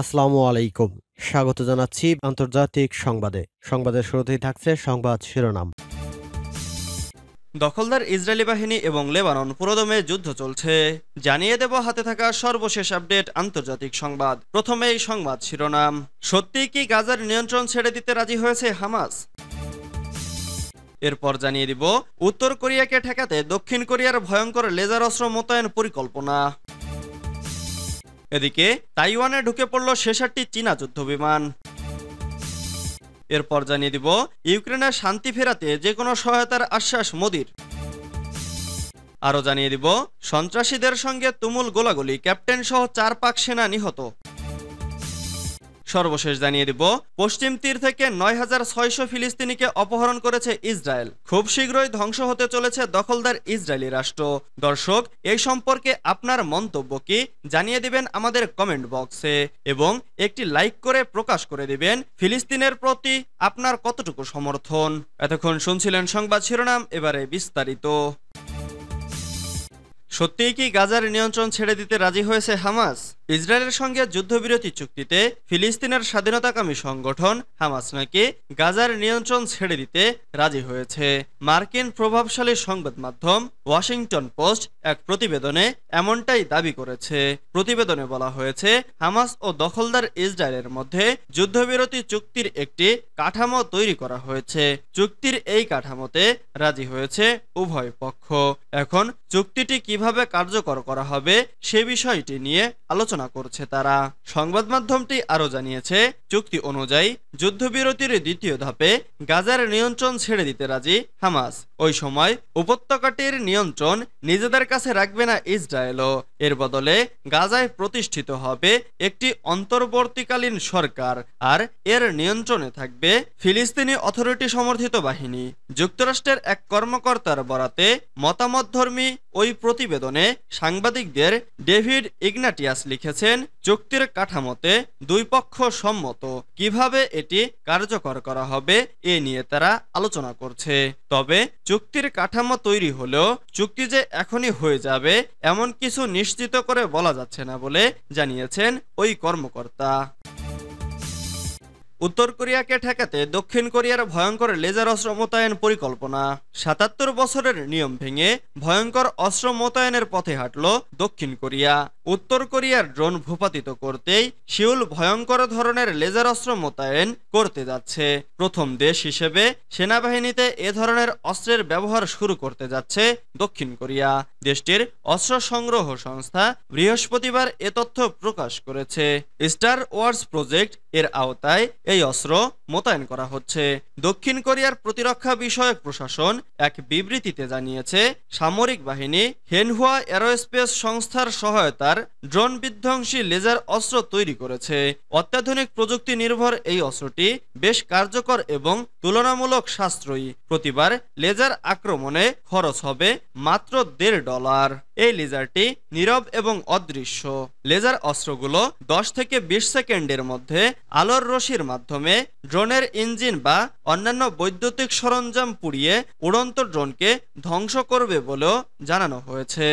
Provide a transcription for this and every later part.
আসসালামু আলাইকুম। স্বাগত জানাচ্ছি আন্তর্জাতিক সংবাদে। সংবাদের শুরুতেই থাকছে সংবাদ শিরোনাম। দখলদার ইসরায়েলি বাহিনী এবং লেবানন পুরোদমে যুদ্ধ চলছে। জানিয়ে দেব হাতে থাকা সর্বশেষ আপডেট আন্তর্জাতিক সংবাদ। প্রথমেই সংবাদ শিরোনাম। সত্যিই কি গাজার নিয়ন্ত্রণ ছেড়ে দিতে রাজি হয়েছে হামাস? এরপর জানিয়ে দিব, উত্তর কোরিয়াকে ঠেকাতে দক্ষিণ কোরিয়ার ভয়ঙ্কর লেজার অস্ত্র মোতায়েন পরিকল্পনা। এদিকে তাইওয়ানে ঢুকে পড়ল শেষারটি চীনা যুদ্ধ বিমান এরপর জানিয়ে দিব ইউক্রেনের শান্তি ফেরাতে যে কোনো সহায়তার আশ্বাস মোদির। আরও জানিয়ে দিব, সন্ত্রাসীদের সঙ্গে তুমুল গোলাগুলি ক্যাপ্টেন সহ চার পাক সেনা নিহত। সর্বশেষ জানিয়ে দিব, পশ্চিম তীর থেকে নয় হাজার ছয়শো ফিলিস্তিনিকে অপহরণ করেছে ইসরায়েল। খুব শীঘ্রই ধ্বংস হতে চলেছে দখলদার ইসরায়েলি রাষ্ট্র। দর্শক, এই সম্পর্কে আপনার মন্তব্য কি? জানিয়ে দিবেন আমাদের কমেন্ট বক্সে। এবং একটি লাইক করে প্রকাশ করে দিবেন, ফিলিস্তিনের প্রতি আপনার কতটুকু সমর্থন? এতক্ষণ শুনছিলেন সংবাদ শিরোনাম, এবারে বিস্তারিত। সত্যিই কি গাজার নিয়ন্ত্রণ ছেড়ে দিতে রাজি হয়েছে হামাস? ইসরায়েলের সঙ্গে যুদ্ধবিরতি চুক্তিতে ফিলিস্তিনের স্বাধীনতাকামী সংগঠন হামাস নাকি গাজার নিয়ন্ত্রণ ছেড়ে দিতে রাজি হয়েছে? মার্কিন প্রভাবশালী সংবাদ মাধ্যম ওয়াশিংটন পোস্ট এক প্রতিবেদনে এমনটাই দাবি করেছে। প্রতিবেদনে বলা হয়েছে, হামাস ও দখলদার ইসরায়েলের মধ্যে যুদ্ধবিরতি চুক্তির একটি কাঠামো তৈরি করা হয়েছে। চুক্তির এই কাঠামোতে রাজি হয়েছে উভয় পক্ষ। এখন চুক্তিটি কীভাবে কার্যকর করা হবে সে বিষয়টি নিয়ে আলোচনা করছে তারা। সংবাদ মাধ্যমটি আরও জানিয়েছে, চুক্তি অনুযায়ী যুদ্ধবিরতির দ্বিতীয় ধাপে গাজার নিয়ন্ত্রণ ছেড়ে দিতে রাজি হামাস। ওই সময় উপত্যকাটির নিয়ন্ত্রণ নিজেদের কাছে রাখবে না ইসরায়েলও। এর বদলে গাজায় প্রতিষ্ঠিত হবে একটি অন্তর্বর্তীকালীন সরকার আর এর নিয়ন্ত্রণে থাকবে ফিলিস্তিনি অথরিটি সমর্থিত বাহিনী। যুক্তরাষ্ট্রের এক কর্মকর্তার বরাতে মতামতধর্মী ওই প্রতিবেদনে সাংবাদিকদের ডেভিড ইগনাটিয়াস লিখেছেন, চুক্তির কাঠামোতে দুই পক্ষ সম্মত কীভাবে এটি কার্যকর করা হবে এ নিয়ে তারা আলোচনা করছে। তবে চুক্তির কাঠামো তৈরি হলেও চুক্তি যে এখনই হয়ে যাবে এমন কিছু নিশ্চিত করে বলা যাচ্ছে না বলে জানিয়েছেন ওই কর্মকর্তা। উত্তর কোরিয়াকে ঠেকাতে দক্ষিণ কোরিয়ার ভয়ঙ্কর লেজার অস্ত্র মোতায়েন পরিকল্পনা। সাতাত্তর বছরের নিয়ম ভেঙে ভয়ঙ্কর অস্ত্র মোতায়েনের পথে হাঁটল দক্ষিণ কোরিয়া। উত্তর কোরিয়ার ড্রোন ভূপাতিত করতেই শিউল ভয়ঙ্কর ধরনের লেজার অস্ত্র মোতায়েন করতে যাচ্ছে। প্রথম দেশ হিসেবে সেনাবাহিনীতে এ ধরনের অস্ত্রের ব্যবহার শুরু করতে যাচ্ছে দক্ষিণ কোরিয়া। দেশটির অস্ত্র সংগ্রহ সংস্থা বৃহস্পতিবার এ তথ্য প্রকাশ করেছে। স্টার ওয়ার্স প্রজেক্ট এর আওতায় এই অস্ত্র মোতায়েন করা হচ্ছে। দক্ষিণ কোরিয়ার প্রতিরক্ষা বিষয়ক প্রশাসন এক বিবৃতিতে জানিয়েছে, সামরিক বাহিনী হেনহুয়া এরোস্পেস সংস্থার সহায়তার ড্রোন বিধ্বংসী লেজার অস্ত্র তৈরি করেছে। অত্যাধুনিক প্রযুক্তি নির্ভর এই অস্ত্রটি বেশ কার্যকর এবং তুলনামূলক সাশ্রয়ী। প্রতিবার লেজার আক্রমণে খরচ হবে মাত্র দেড় ডলার। এই লেজারটি নীরব এবং অদৃশ্য। লেজার অস্ত্রগুলো দশ থেকে বিশ সেকেন্ডের মধ্যে আলোর রশির মাধ্যমে ড্রোনের ইঞ্জিন বা অন্যান্য বৈদ্যুতিক সরঞ্জাম পুড়িয়ে উড়ন্ত ড্রোনকে ধ্বংস করবে বলেও জানানো হয়েছে।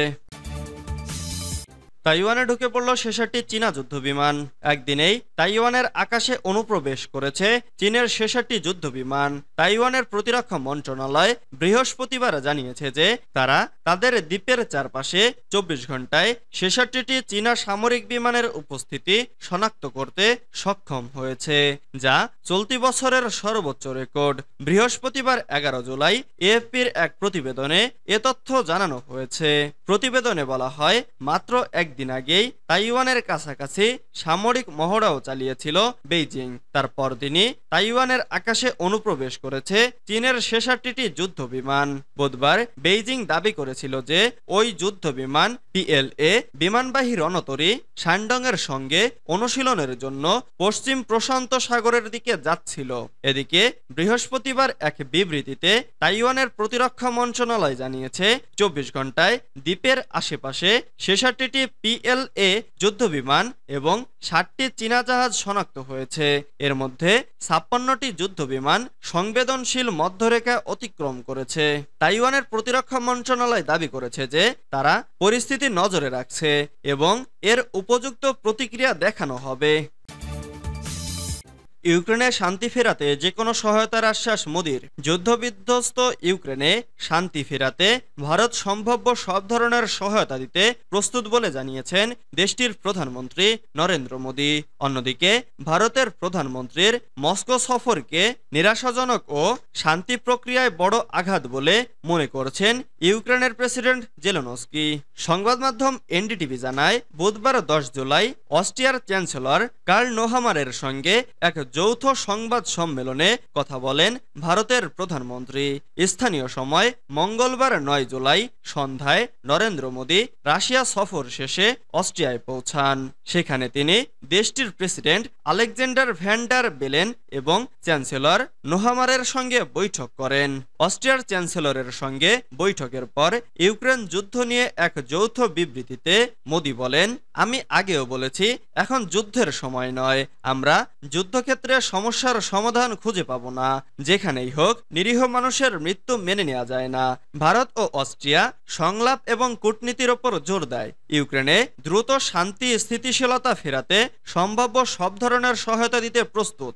তাইওয়ানে ঢুকে পড়ল শেষারটি চীনা যুদ্ধ বিমান একদিনেই তাইওয়ানের আকাশে অনুপ্রবেশ করেছে চীনের শেষারটি যুদ্ধ বিমান তাইওয়ানের প্রতিরক্ষা মন্ত্রণালয় বৃহস্পতিবার জানিয়েছে যে তারা তাদের দ্বীপের চারপাশে চব্বিশ ঘন্টায় শেষারটিটি চীনা সামরিক বিমানের উপস্থিতি শনাক্ত করতে সক্ষম হয়েছে, যা চলতি বছরের সর্বোচ্চ রেকর্ড। বৃহস্পতিবার এগারো জুলাই এএফপির এক প্রতিবেদনে এ তথ্য জানানো হয়েছে। প্রতিবেদনে বলা হয়, মাত্র এক একদিন আগেই তাইওয়ানের কাছাকাছি সামরিক মহড়াও চালিয়েছিল বেইজিং। তার পরদিনই তাইওয়ানের আকাশে অনুপ্রবেশ করেছে চীনের শেষারটিটি যুদ্ধ বিমান বুধবার বেইজিং দাবি করেছিল যে ওই যুদ্ধ বিমান পিএলএ বিমানবাহী রণতরী শানডং এর সঙ্গে অনুশীলনের জন্য পশ্চিম প্রশান্ত সাগরের দিকে যাচ্ছিল। এদিকে বৃহস্পতিবার এক বিবৃতিতে তাইওয়ানের প্রতিরক্ষা মন্ত্রণালয় জানিয়েছে, চব্বিশ ঘন্টায় দ্বীপের আশেপাশে শেষারটিটি পিএলএ যুদ্ধবিমান এবং ষাটটি চীনা জাহাজ শনাক্ত হয়েছে। এর মধ্যে ছাপ্পান্নটি যুদ্ধ বিমান সংবেদনশীল মধ্যরেখা অতিক্রম করেছে। তাইওয়ানের প্রতিরক্ষা মন্ত্রণালয় দাবি করেছে যে তারা পরিস্থিতি নজরে রাখছে এবং এর উপযুক্ত প্রতিক্রিয়া দেখানো হবে। ইউক্রেনে শান্তি ফেরাতে যে কোনো সহায়তার আশ্বাস মোদির। যুদ্ধবিধ্বস্ত ইউক্রেনে শান্তি ফেরাতে ভারত সম্ভাব্য সব ধরনের সহায়তা দিতে প্রস্তুত বলে জানিয়েছেন দেশটির প্রধানমন্ত্রী নরেন্দ্র মোদী। অন্যদিকে, ভারতের প্রধানমন্ত্রীর মস্কো সফরকে নিরাশাজনক ও শান্তি প্রক্রিয়ায় বড় আঘাত বলে মনে করছেন ইউক্রেনের প্রেসিডেন্ট জেলোনস্কি। সংবাদ মাধ্যম এনডিটিভি জানায়, বুধবার দশ জুলাই অস্ট্রিয়ার চ্যান্সেলর কার্ল নোহামারের সঙ্গে এক যৌথ সংবাদ সম্মেলনে কথা বলেন ভারতের প্রধানমন্ত্রী। স্থানীয় সময় মঙ্গলবার নয় জুলাই সন্ধ্যায় নরেন্দ্র মোদী রাশিয়া সফর শেষে অস্ট্রিয়ায় পৌঁছান। সেখানে তিনি দেশটির president Alexander van der Bellen এবং চ্যান্সেলর নোহামারের সঙ্গে বৈঠক করেন। অস্ট্রিয়ার চ্যান্সেলরের সঙ্গে বৈঠকের পর ইউক্রেন যুদ্ধ নিয়ে এক যৌথ বিবৃতিতে মোদি বলেন, আমি আগেও বলেছি, এখন যুদ্ধের সময় নয়। আমরা যুদ্ধক্ষেত্রে সমস্যার সমাধান খুঁজে পাব না। যেখানেই হোক, নিরীহ মানুষের মৃত্যু মেনে নেওয়া যায় না। ভারত ও অস্ট্রিয়া সংলাপ এবং কূটনীতির ওপর জোর দেয়। ইউক্রেনে দ্রুত শান্তি স্থিতিশীলতা ফেরাতে সম্ভাব্য সব ধরনের সহায়তা দিতে প্রস্তুত।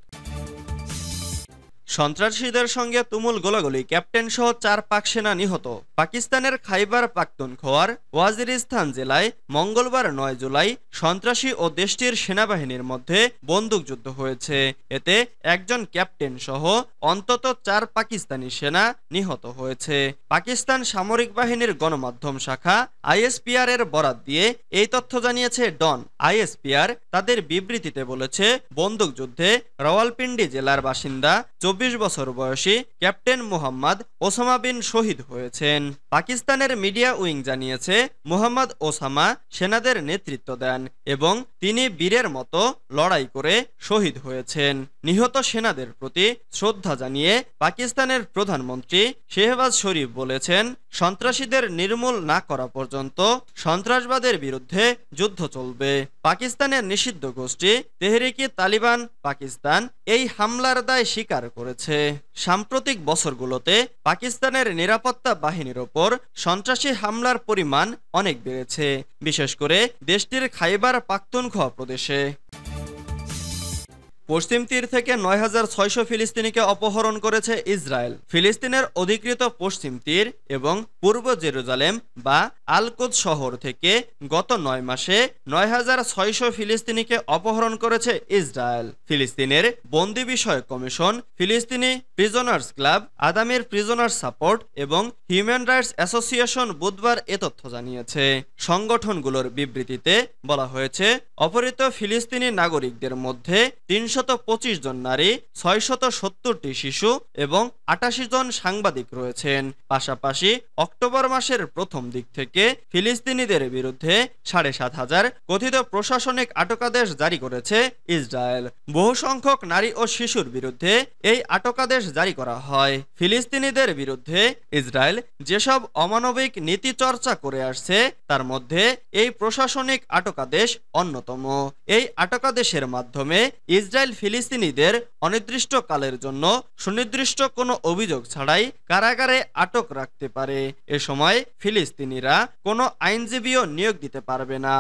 সন্ত্রাসীদের সঙ্গে তুমুল গোলাগুলি ক্যাপ্টেন সহ চার পাক সেনা নিহত। পাকিস্তানের খাইবার পাখতুনখোয়ার ওয়াজিরিস্তান জেলায় মঙ্গলবার নয় জুলাই সন্ত্রাসী ও দেশটির সেনাবাহিনীর মধ্যে বন্দুকযুদ্ধ হয়েছে। এতে একজন ক্যাপ্টেন সহ অন্তত চার পাকিস্তানি সেনা নিহত হয়েছে। পাকিস্তান সামরিক বাহিনীর গণমাধ্যম শাখা আইএসপিআর এর বরাত দিয়ে এই তথ্য জানিয়েছে ডন। আইএসপিআর তাদের বিবৃতিতে বলেছে বন্দুকযুদ্ধে রাওয়ালপিন্ডি জেলার বাসিন্দা চব্বিশ বছর বয়সী ক্যাপ্টেন মোহাম্মদ ওসামা বিন শহীদ হয়েছেন। পাকিস্তানের মিডিয়া উইং জানিয়েছে, মোহাম্মদ ওসামা সেনাদের নেতৃত্ব দেন এবং তিনি বীরের মতো লড়াই করে শহীদ হয়েছেন। নিহত সেনাদের প্রতি শ্রদ্ধা জানিয়ে পাকিস্তানের প্রধানমন্ত্রী শেহবাজ শরীফ বলেছেন সন্ত্রাসীদের নির্মূল না করা পর্যন্ত সন্ত্রাসবাদের বিরুদ্ধে যুদ্ধ চলবে। পাকিস্তানের নিষিদ্ধ গোষ্ঠী তেহরিকি তালিবান পাকিস্তান এই হামলার দায় স্বীকার করেছে। সাম্প্রতিক বছরগুলোতে পাকিস্তানের নিরাপত্তা বাহিনীর ওপর সন্ত্রাসী হামলার পরিমাণ অনেক বেড়েছে। বিশেষ করে দেশটির খাইবার পাখতুনখোয়া প্রদেশে। পশ্চিম তীর থেকে নয় হাজার ছয়শো ফিলিস্তিনিকে অপহরণ করেছে ইসরায়েল। ফিলিস্তিনের অধিকৃত পশ্চিম তীর এবং পূর্ব জেরুজালেম বা আলকোদ শহর থেকে গত নয় মাসে নয় হাজার ছয়শো ফিলিস্তিনিকে অপহরণ করেছে ইসরায়েল। ফিলিস্তিনের বন্দি বিষয়ক কমিশন, ফিলিস্তিনি prisoners club, Addameer prisoners support এবং হিউম্যান রাইটস অ্যাসোসিয়েশন বুধবার এ তথ্য জানিয়েছে। সংগঠনগুলোর বিবৃতিতে বলা হয়েছে, অপহৃত ফিলিস্তিনি নাগরিকদের মধ্যে তিনশত পঁচিশ জন নারী, ছয়শত সত্তরটি শিশু এবং আটাশি জন সাংবাদিক রয়েছেন। পাশাপাশি অক্টোবর মাসের প্রথম দিক থেকে ফিলিস্তিনিদের বিরুদ্ধে সাড়ে সাত হাজার কথিত প্রশাসনিক আটকাদেশ জারি করেছে ইসরায়েল। বহু সংখ্যক নারী ও শিশুর বিরুদ্ধে এই আটকাদেশ জারি করা হয়। ফিলিস্তিনিদের বিরুদ্ধে ইসরায়েল যেসব অমানবিক নীতি চর্চা করে আসছে, তার মধ্যে এই প্রশাসনিক আটকাদেশ অন্যতম। এই আটকাদেশের মাধ্যমে ইসরায়েল ফিলিস্তিনিদের অনির্দিষ্টকালের জন্য সুনির্দিষ্ট কোনো অভিযোগ ছাড়াই কারাগারে আটক রাখতে পারে। এ সময় ফিলিস্তিনিরা কোনো আইনজীবীও নিয়োগ দিতে পারবে না।